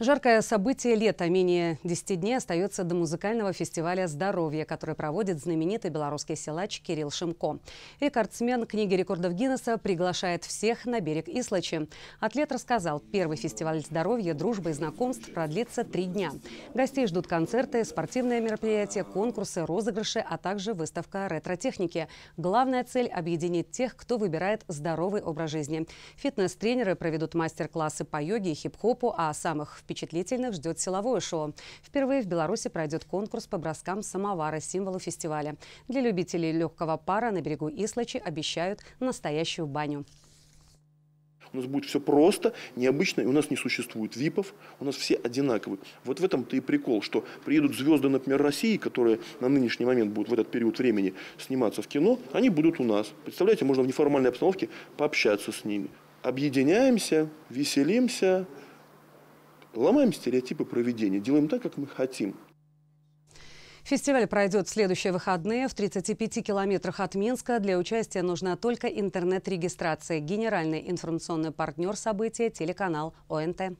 Жаркое событие лета. Менее 10 дней остается до музыкального фестиваля «Здоровье», который проводит знаменитый белорусский силач Кирилл Шимко. Рекордсмен книги рекордов Гиннесса приглашает всех на берег Ислачи. Атлет рассказал, первый фестиваль «Здоровье», дружбы и знакомств продлится три дня. Гостей ждут концерты, спортивные мероприятия, конкурсы, розыгрыши, а также выставка ретро-техники. Главная цель – объединить тех, кто выбирает здоровый образ жизни. Фитнес-тренеры проведут мастер-классы по йоге и хип-хопу, а самых впечатлительных ждет силовое шоу. Впервые в Беларуси пройдет конкурс по броскам самовара, символу фестиваля. Для любителей легкого пара на берегу Ислачи обещают настоящую баню. У нас будет все просто, необычно, и у нас не существует ВИПов, у нас все одинаковые. Вот в этом-то и прикол, что приедут звезды, например, России, которые на нынешний момент будут в этот период времени сниматься в кино, они будут у нас. Представляете, можно в неформальной обстановке пообщаться с ними. Объединяемся, веселимся, Ломаем стереотипы проведения, делаем так, как мы хотим. Фестиваль пройдет в следующие выходные в 35 километрах от Минска. Для участия нужна только интернет-регистрация. Генеральный информационный партнер события – телеканал ОНТ.